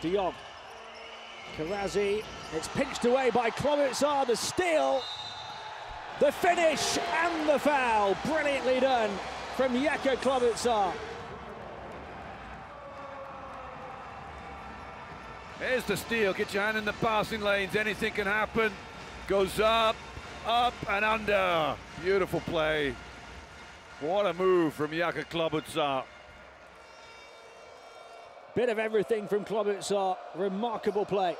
De Jong. Karazi, it's pinched away by Klobucar, the steal, the finish and the foul. Brilliantly done from Jaka Klobucar. Here's the steal. Get your hand in the passing lanes. Anything can happen. Goes up, up and under. Beautiful play. What a move from Jaka Klobucar. Bit of everything from Klobucar. Remarkable play.